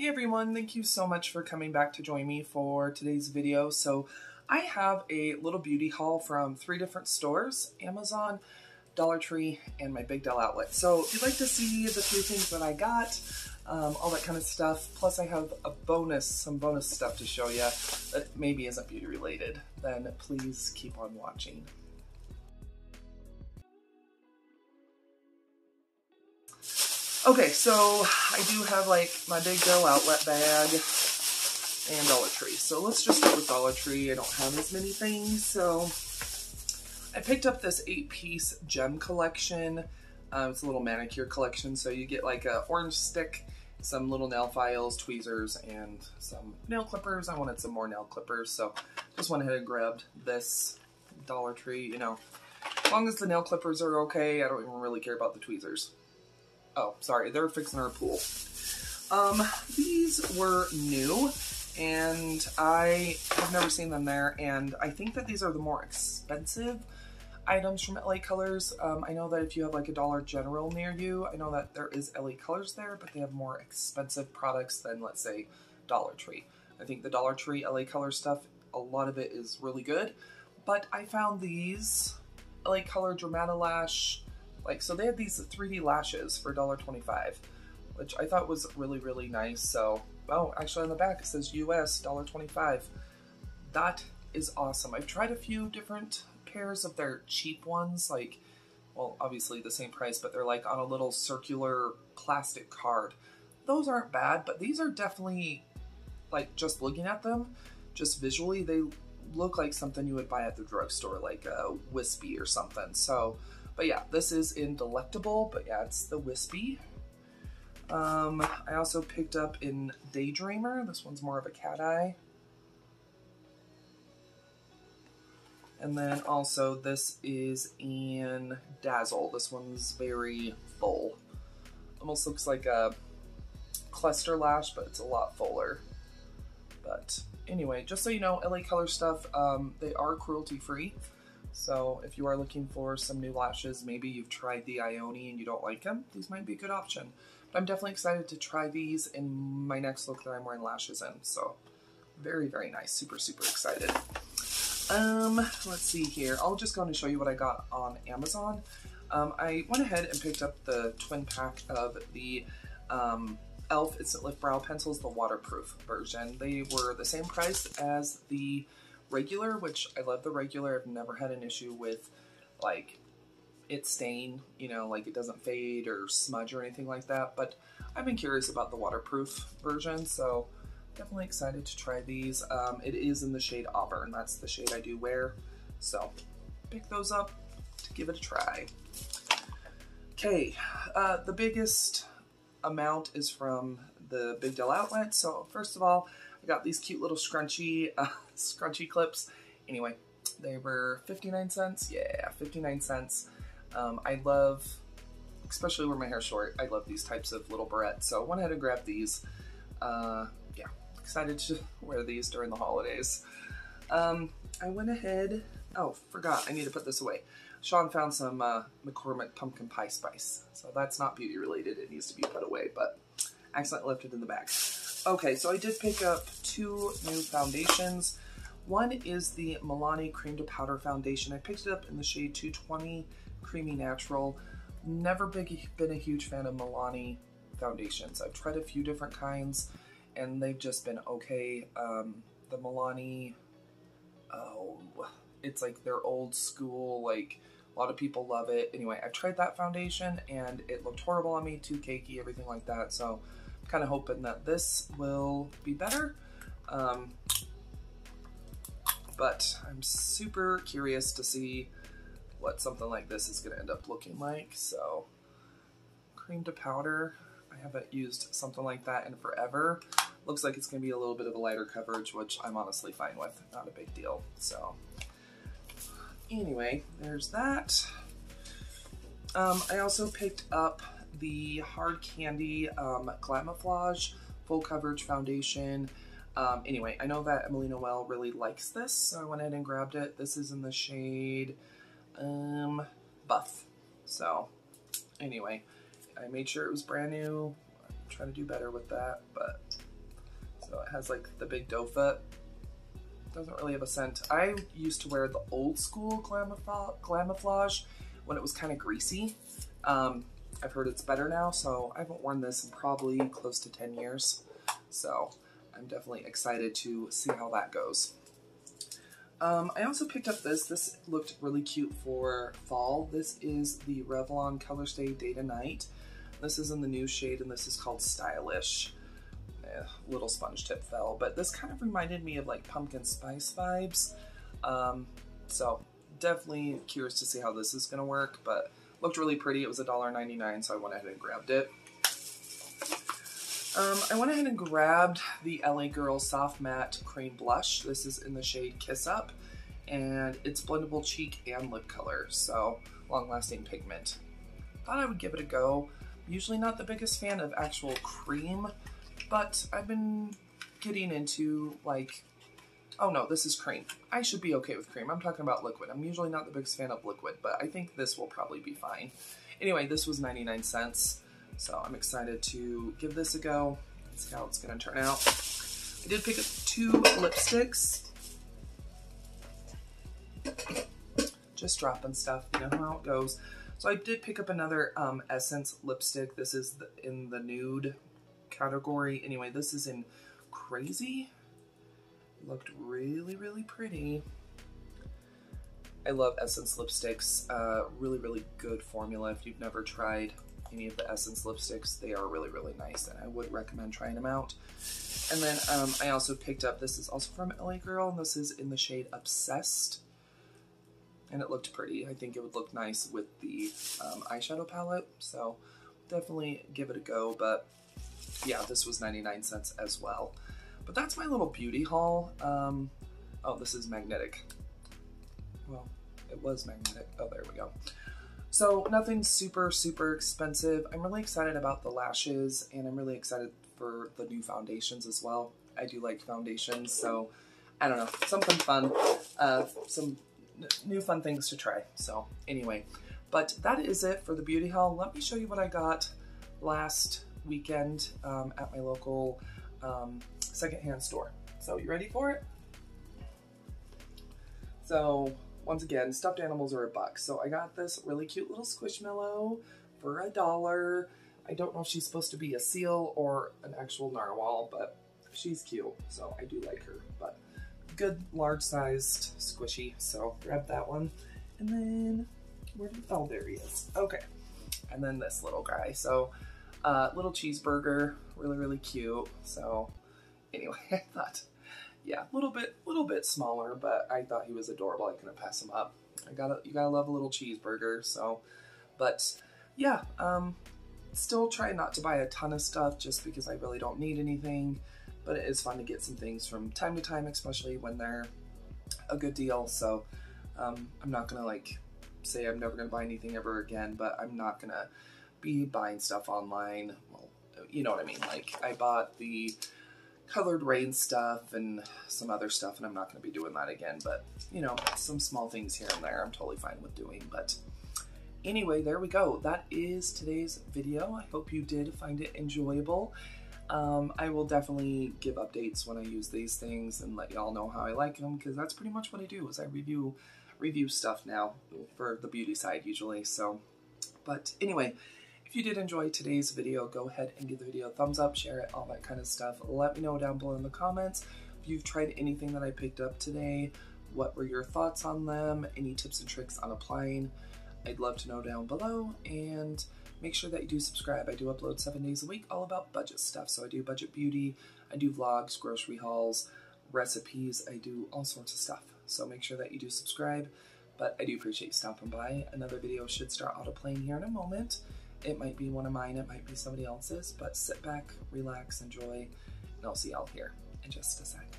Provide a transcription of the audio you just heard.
Hey everyone, thank you so much for coming back to join me for today's video. So I have a little beauty haul from three different stores, Amazon, Dollar Tree, and my Big Del outlet. So if you'd like to see the three things that I got, um, all that kind of stuff, plus I have a bonus, some bonus stuff to show you that maybe isn't beauty related, then please keep on watching. Okay, so I do have like my Big Del outlet bag and Dollar Tree. So let's just start with Dollar Tree. I don't have as many things, so I picked up this eight-piece gem collection. Uh, it's a little manicure collection, so you get like a orange stick, some little nail files, tweezers, and some nail clippers. I wanted some more nail clippers, so just went ahead and grabbed this Dollar Tree. You know, as long as the nail clippers are okay, I don't even really care about the tweezers. Oh, sorry, they're fixing our pool. Um, these were new, and I have never seen them there, and I think that these are the more expensive items from LA Colors. Um, I know that if you have like a Dollar General near you, I know that there is LA Colors there, but they have more expensive products than, let's say, Dollar Tree. I think the Dollar Tree LA Color stuff, a lot of it is really good, but I found these LA Color Lash. Like, so they had these 3D lashes for $1.25, which I thought was really, really nice. So, oh, actually on the back it says US $1.25. That is awesome. I've tried a few different pairs of their cheap ones, like, well, obviously the same price, but they're like on a little circular plastic card. Those aren't bad, but these are definitely, like, just looking at them, just visually, they look like something you would buy at the drugstore, like a wispy or something. So, but yeah, this is in Delectable, but yeah, it's the Wispy. Um, I also picked up in Daydreamer. This one's more of a cat eye. And then also this is in Dazzle. This one's very full. Almost looks like a cluster lash, but it's a lot fuller. But anyway, just so you know, LA Color stuff, um, they are cruelty free. So if you are looking for some new lashes, maybe you've tried the Ioni and you don't like them, these might be a good option. But I'm definitely excited to try these in my next look that I'm wearing lashes in. So very, very nice. Super, super excited. Um, let's see here. I'll just go and show you what I got on Amazon. Um, I went ahead and picked up the twin pack of the um, e.l.f. Instant Lift Brow Pencils, the waterproof version. They were the same price as the regular, which I love the regular. I've never had an issue with like it stain, you know, like it doesn't fade or smudge or anything like that. But I've been curious about the waterproof version, so definitely excited to try these. Um, it is in the shade Auburn. That's the shade I do wear. So pick those up to give it a try. Okay, uh, the biggest amount is from the Big Del outlet. So first of all, I got these cute little scrunchy, uh, scrunchy clips. Anyway, they were 59 cents. Yeah, 59 cents. Um, I love, especially where my hair's short, I love these types of little barrettes. So I went ahead and grabbed these. Uh, yeah, excited to wear these during the holidays. Um, I went ahead, oh, forgot, I need to put this away. Sean found some uh, McCormick pumpkin pie spice. So that's not beauty related, it needs to be put away, but accidentally left it in the bag. Okay, so I did pick up two new foundations. One is the Milani Cream to Powder Foundation. I picked it up in the shade 220 Creamy Natural. Never big, been a huge fan of Milani foundations. I've tried a few different kinds and they've just been okay. Um, the Milani, oh, it's like their old school, like a lot of people love it. Anyway, I tried that foundation and it looked horrible on me, too cakey, everything like that. So kind of hoping that this will be better. Um, but I'm super curious to see what something like this is going to end up looking like. So cream to powder. I haven't used something like that in forever. Looks like it's going to be a little bit of a lighter coverage, which I'm honestly fine with. Not a big deal. So anyway, there's that. Um, I also picked up the Hard Candy um, Glamoflauge Full Coverage Foundation. Um, anyway, I know that Emily Noel really likes this, so I went ahead and grabbed it. This is in the shade um, Buff. So, anyway, I made sure it was brand new. I'm trying to do better with that, but So it has like the big doe foot. Doesn't really have a scent. I used to wear the old school Glamoflauge when it was kind of greasy. Um, I've heard it's better now, so I haven't worn this in probably close to 10 years. So I'm definitely excited to see how that goes. Um, I also picked up this. This looked really cute for fall. This is the Revlon Colorstay Day to Night. This is in the new shade and this is called Stylish. Eh, little sponge tip fell, but this kind of reminded me of like pumpkin spice vibes. Um, so definitely curious to see how this is gonna work, but looked really pretty. It was $1.99, so I went ahead and grabbed it. Um, I went ahead and grabbed the LA Girl Soft Matte Cream Blush. This is in the shade Kiss Up, and it's blendable cheek and lip color, so long-lasting pigment. Thought I would give it a go. Usually not the biggest fan of actual cream, but I've been getting into like, oh no, this is cream. I should be okay with cream. I'm talking about liquid. I'm usually not the biggest fan of liquid, but I think this will probably be fine. Anyway, this was 99 cents. So I'm excited to give this a go. Let's see how it's gonna turn out. I did pick up two lipsticks. Just dropping stuff, you know how it goes. So I did pick up another um, Essence lipstick. This is the, in the nude category. Anyway, this is in Crazy. Looked really, really pretty. I love Essence lipsticks. Uh, really, really good formula if you've never tried any of the Essence lipsticks. They are really, really nice, and I would recommend trying them out. And then um, I also picked up, this is also from LA Girl, and this is in the shade Obsessed. And it looked pretty. I think it would look nice with the um, eyeshadow palette, so definitely give it a go. But yeah, this was 99 cents as well. But that's my little beauty haul. Um, oh, this is magnetic. Well, it was magnetic. Oh, there we go. So nothing super, super expensive. I'm really excited about the lashes and I'm really excited for the new foundations as well. I do like foundations, so I don't know, something fun, uh, some new fun things to try. So anyway, but that is it for the beauty haul. Let me show you what I got last weekend um, at my local um, secondhand store. So you ready for it? So once again, stuffed animals are a buck. So I got this really cute little Squishmallow for a dollar. I don't know if she's supposed to be a seal or an actual narwhal, but she's cute, so I do like her. But good large-sized squishy, so grab that one. And then, where did, oh, there he is. Okay. And then this little guy. So, uh, little cheeseburger, really, really cute. So, anyway, I thought yeah, a little bit, little bit smaller, but I thought he was adorable. I couldn't pass him up. I gotta, you gotta love a little cheeseburger. So, but yeah, um, still try not to buy a ton of stuff just because I really don't need anything. But it is fun to get some things from time to time, especially when they're a good deal. So um, I'm not gonna like say I'm never gonna buy anything ever again, but I'm not gonna be buying stuff online. Well, you know what I mean. Like I bought the colored rain stuff and some other stuff, and I'm not going to be doing that again, but, you know, some small things here and there I'm totally fine with doing, but anyway, there we go. That is today's video. I hope you did find it enjoyable. Um, I will definitely give updates when I use these things and let y'all know how I like them, because that's pretty much what I do, is I review review stuff now for the beauty side usually, so, but anyway, if you did enjoy today's video, go ahead and give the video a thumbs up, share it, all that kind of stuff. Let me know down below in the comments if you've tried anything that I picked up today. What were your thoughts on them? Any tips and tricks on applying? I'd love to know down below and make sure that you do subscribe. I do upload seven days a week all about budget stuff. So I do budget beauty, I do vlogs, grocery hauls, recipes, I do all sorts of stuff. So make sure that you do subscribe. But I do appreciate you stopping by. Another video should start auto-playing here in a moment. It might be one of mine, it might be somebody else's, but sit back, relax, enjoy, and I'll see y'all here in just a sec.